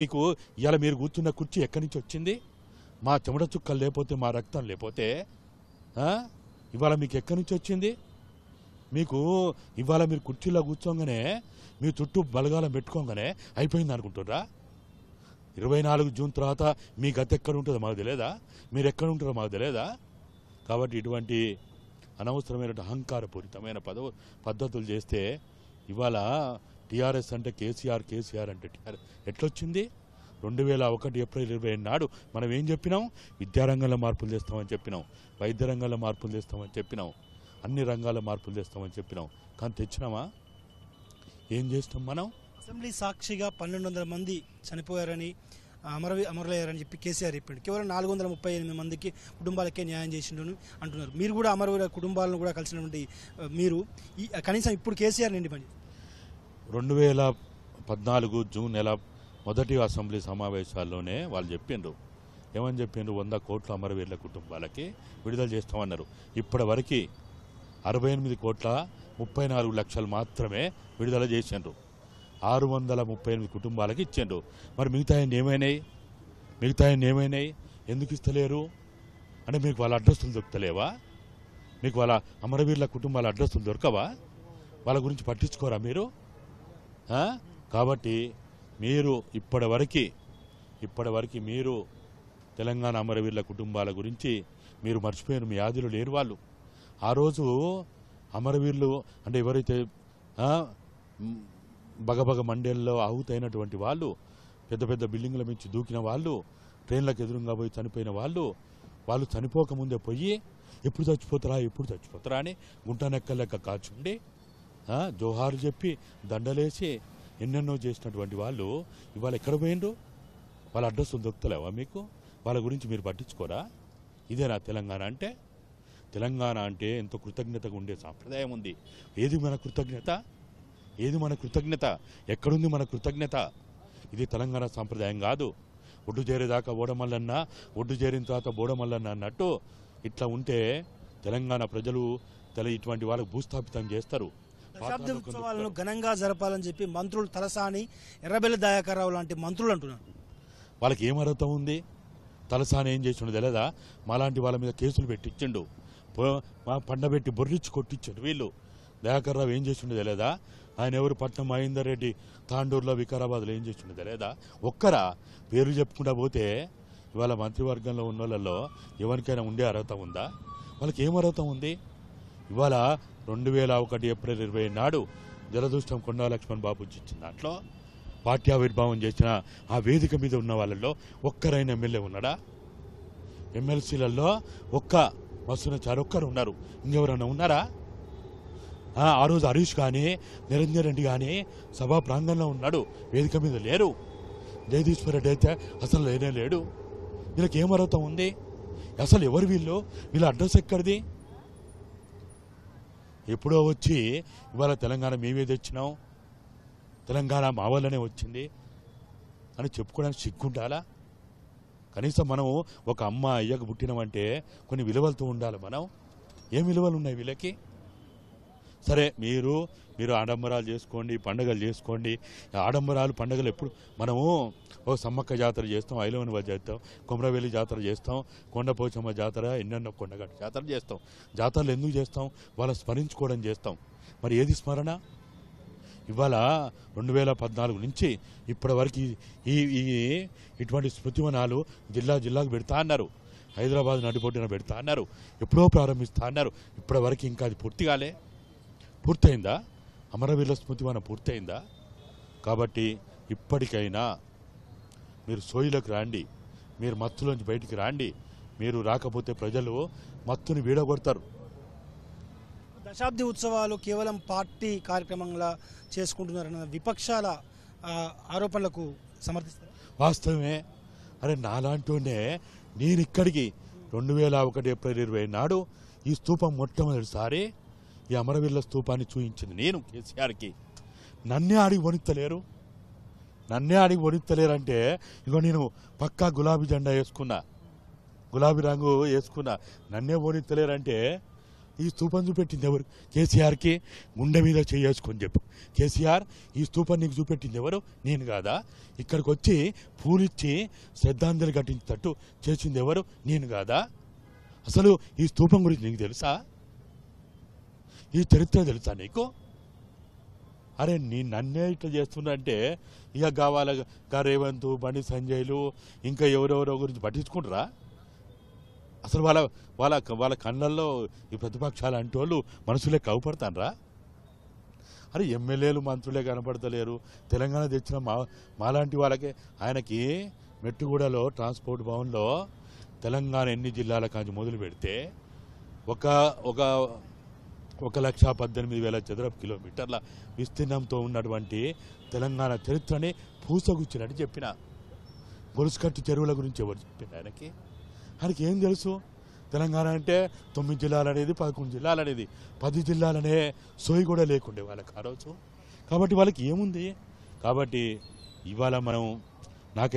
మీకు ఇవాళ మీరు కూర్చున్న కుర్చీ ఎక్కడి నుంచి వచ్చింది? మా చెమట చుక్కలు లేకపోతే మా రక్తం లేకపోతే ఇవాళ మీకు ఎక్కడి నుంచి వచ్చింది? మీకు ఇవాళ మీరు కుర్చీలో కూర్చోగానే మీ చుట్టూ బలగాలం పెట్టుకోగానే అయిపోయింది అనుకుంటుర్రా? ఇరవై నాలుగు జూన్ తర్వాత మీ గత ఎక్కడ ఉంటుందో మాకు తెలియదా మీరు ఎక్కడ ఉంటారో మాకు తెలియదా కాబట్టి ఇటువంటి అనవసరమైన అహంకారపూరితమైన పదవ పద్ధతులు చేస్తే ఇవాళ టీఆర్ఎస్ అంటే కేసీఆర్ కేసీఆర్ అంటే టీఆర్ఎస్. ఎట్లొచ్చింది? రెండు వేల ఒకటి ఏప్రిల్ ఇరవై నాడు మనం ఏం చెప్పినాం? విద్యారంగంలో మార్పులు చేస్తామని చెప్పినాం. వైద్య రంగంలో మార్పులు చేస్తామని చెప్పినాం. అన్ని రంగాల్లో మార్పులు చేస్తామని చెప్పినాం. కానీ తెచ్చినామా? ఏం చేస్తాం మనం? అసెంబ్లీ సాక్షిగా పన్నెండు వందల మంది చనిపోయారని అమరవి అమరులయ్యారని చెప్పి కేసీఆర్ చెప్పిండు. కేవలం నాలుగు వందల ముప్పై ఎనిమిది మందికి కుటుంబాలకే న్యాయం చేసిండు అంటున్నారు. మీరు కూడా అమరవీర కుటుంబాలను కూడా కలిసినటువంటి మీరు. ఈ కనీసం ఇప్పుడు కేసీఆర్ నిండి పని రెండు వేల పద్నాలుగు జూన్ నెల మొదటి అసెంబ్లీ సమావేశాల్లోనే వాళ్ళు చెప్పిండ్రు. ఏమని చెప్పిండ్రు? వంద కోట్ల అమరవీరుల కుటుంబాలకి విడుదల చేస్తామన్నారు. ఇప్పటి వరకు అరవై ఎనిమిది కోట్ల ముప్పై నాలుగు లక్షలు మాత్రమే విడుదల చేసిండ్రు. ఆరు వందల ముప్పై ఎనిమిది కుటుంబాలకి ఇచ్చిండ్రు. మరి మిగతా ఆయన ఏమైనాయి? మిగతా ఆయన ఏమైనాయి? ఎందుకు ఇస్తలేరు? అంటే మీకు వాళ్ళ అడ్రస్లు దొరుకుతలేవా? మీకు వాళ్ళ అమరవీరుల కుటుంబాల అడ్రస్లు దొరకవా? వాళ్ళ గురించి పట్టించుకోరా మీరు? కాబట్టి మీరు ఇప్పటివరకు ఇప్పటివరకు మీరు తెలంగాణ అమరవీరుల కుటుంబాల గురించి మీరు మర్చిపోయారు మీ ఆదిలో లేరు వాళ్ళు. ఆ రోజు అమరవీరులు అంటే ఎవరైతే బగబగ మండేల్లో ఆహుతైనటువంటి వాళ్ళు పెద్ద పెద్ద బిల్డింగ్ల మించి దూకిన వాళ్ళు ట్రైన్లకు ఎదురుగా పోయి చనిపోయిన వాళ్ళు వాళ్ళు చనిపోకముందే పోయి ఎప్పుడు చచ్చిపోతారా ఎప్పుడు చచ్చిపోతారా అని గుంటనెక్క లెక్క కాచుండి జోహారు చెప్పి దండలేసి ఎన్నెన్నో చేసినటువంటి వాళ్ళు ఇవాళ ఎక్కడ పోయిండ్రు? వాళ్ళ అడ్రస్ దొరుకుతలేవా మీకు? వాళ్ళ గురించి మీరు పట్టించుకోరా? ఇదేనా తెలంగాణ అంటే? తెలంగాణ అంటే ఎంతో కృతజ్ఞతగా ఉండే సాంప్రదాయం ఉంది. ఏది మన కృతజ్ఞత? ఏది మన కృతజ్ఞత? ఎక్కడుంది మన కృతజ్ఞత? ఇది తెలంగాణ సాంప్రదాయం కాదు. ఒడ్డు చేరేదాకా ఓడమల్లన్న ఒడ్డు చేరిన తర్వాత బోడమల్లన్న అన్నట్టు ఇట్లా ఉంటే తెలంగాణ ప్రజలు తెల ఇటువంటి వాళ్ళకు భూస్థాపితం చేస్తారు. దశాబ్ద ఉత్సవాలను ఘనంగా జరపాలని చెప్పి మంత్రులు తలసాని ఎర్రబెల్లి దయాకర్రావు లాంటి మంత్రులు అంటున్నారు. వాళ్ళకి ఏం అర్హత ఉంది? తలసాని ఏం చేసిండు తెలియదా మాలాంటి వాళ్ళ మీద కేసులు పెట్టించిండు. మా పండబెట్టి బొర్రిచ్చి కొట్టించాడు వీళ్ళు. దయాకర్ రావు ఏం చేసిండు తెలియదా ఆయన ఎవరు? పట్నం మహేందర్ రెడ్డి తాండూరులో వికారాబాద్లో ఏం చేసిండు తెలియదా ఒక్కరా పేరు చెప్పుకుంటా పోతే ఇవాళ మంత్రివర్గంలో ఉన్న వాళ్ళలో ఎవరికైనా ఉండే అర్హత ఉందా? వాళ్ళకి ఏం అర్హత ఉంది? ఇవాళ రెండు వేల ఒకటి ఏప్రిల్ ఇరవై నాడు జలదృష్టం కొండా లక్ష్మణ్ బాబు ఇచ్చిన దాంట్లో పార్టీ ఆవిర్భావం చేసిన ఆ వేదిక మీద ఉన్న వాళ్ళల్లో ఒక్కరైన ఎమ్మెల్యే ఉన్నాడా? ఎమ్మెల్సీలలో ఒక్క మస్తున్న చారు ఒక్కరు ఉన్నారు. ఇంకెవరన్నా ఉన్నారా? ఆ, ఆ రోజు హరీష్ కానీ నిరంజన్ రెడ్డి కానీ సభా ప్రాంగణంలో ఉన్నాడు. వేదిక మీద లేరు. జగదీశ్వర్ రెడ్డి అయితే అసలు లేనే లేడు. వీళ్ళకి ఏం అర్హత ఉంది? అసలు ఎవరు వీళ్ళు? వీళ్ళ అడ్రస్ ఎక్కడిది? ఎప్పుడో వచ్చి ఇవాళ తెలంగాణ మేమే తెచ్చినాం. తెలంగాణ మా వల్లనే వచ్చింది అని చెప్పుకోవడానికి సిగ్గుండాలా? కనీసం మనం ఒక అమ్మ అయ్యకు పుట్టినామంటే కొన్ని విలువలతో ఉండాలి మనం. ఏం విలువలు ఉన్నాయి వీళ్ళకి? సరే మీరు మీరు ఆడంబరాలు చేసుకోండి పండగలు చేసుకోండి. ఆడంబరాలు పండుగలు ఎప్పుడు? మనము ఓ సమ్మక్క జాతర చేస్తాం ఐలవనివ చేస్తాం కుమ్రవేలి జాతర చేస్తాం కొండపోచమ్మ జాతర ఎన్నెన్నో కొండగట్టు జాతర చేస్తాం. జాతరలు ఎందుకు చేస్తాం? వాళ్ళ స్మరించుకోవడం చేస్తాం. మరి ఏది స్మరణ? ఇవాళ రెండు వేల పద్నాలుగు నుంచి ఇప్పటివరకు ఈ ఈ ఇటువంటి స్మృతివనాలు జిల్లా జిల్లాకు పెడతా అన్నారు. హైదరాబాద్ నడిపొట్టిన పెడతా అన్నారు. ఎప్పుడో ప్రారంభిస్తా అన్నారు. ఇప్పటివరకు ఇంకా అది పూర్తి కాలే. పూర్తయిందా? అమరవీరుల స్మృతివనం పూర్తయిందా? కాబట్టి ఇప్పటికైనా మీరు సోయిలకు రాండి. మీరు మత్తులోంచి బయటికి రాండి. మీరు రాకపోతే ప్రజలు మత్తుని వీడగొడతారు. దశాబ్ది ఉత్సవాలు కేవలం పార్టీ కార్యక్రమంగా చేసుకుంటున్నారన్న విపక్షాల ఆరోపణలకు సమర్థిస్తారు? వాస్తవమే. అరే నాలాంటోనే నేను ఇక్కడికి రెండు వేల ఒకటి ఏప్రిల్ ఇరవై నాడు ఈ స్తూపం మొట్టమొదటిసారి ఈ అమరవీరుల స్థూపాన్ని చూయించింది నేను కేసీఆర్కి. నన్నే ఆడికి వణిత్తలేరు? నన్నే ఆడికి వణిత్తలేరంటే ఇగో నేను పక్కా గులాబీ జెండా వేసుకున్నా. గులాబీ రంగు వేసుకున్నా. నన్నే వణిత్తలేరంటే ఈ స్థూపం చూపెట్టింది ఎవరు? కేసీఆర్కి గుండె మీద చేసుకొని చెప్పు. కేసీఆర్ ఈ స్థూపం నీకు చూపెట్టింది ఎవరు? నేను కాదా? ఇక్కడికి వచ్చి పూలిచ్చి శ్రద్ధాంజలి ఘటించేటట్టు చేసింది ఎవరు? నేను కాదా? అసలు ఈ స్థూపం గురించి నీకు తెలుసా? ఈ చరిత్ర తెలుసా నీకు? అరే నీ నన్నే ఇట్లా చేస్తున్నంటే ఇక కావాల గా రేవంత్ బండి సంజయ్లు ఇంకా ఎవరెవరో గురించి పట్టించుకుంటారా? అసలు వాళ్ళ వాళ్ళ వాళ్ళ కళ్ళల్లో ఈ ప్రతిపక్షాలు అంటే వాళ్ళు మనసులే కవ్వుపడతానరా? అరే ఎమ్మెల్యేలు మంత్రులే కనపడతలేరు. తెలంగాణ తెచ్చిన మా మాలాంటి వాళ్ళకే ఆయనకి మెట్టుగూడలో ట్రాన్స్పోర్ట్ భవన్లో తెలంగాణ ఎన్ని జిల్లాల కాంచి మొదలు పెడితే ఒక ఒక ఒక లక్ష పద్దెనిమిది వేల చదరపు కిలోమీటర్ల విస్తీర్ణంతో ఉన్నటువంటి తెలంగాణ చరిత్రని పూసగుచ్చినట్టు చెప్పిన. గొలుసుకట్టు చెరువుల గురించి ఎవరు చెప్పింది ఆయనకి? ఆయనకి ఏం తెలుసు? తెలంగాణ అంటే తొమ్మిది జిల్లాలు అనేది పదకొండు జిల్లాలు అనేది పది జిల్లాలనే సోయి కూడా లేకుండే వాళ్ళకి ఆ రోజు. కాబట్టి వాళ్ళకి ఏముంది? కాబట్టి ఇవాళ మనం నాకైతే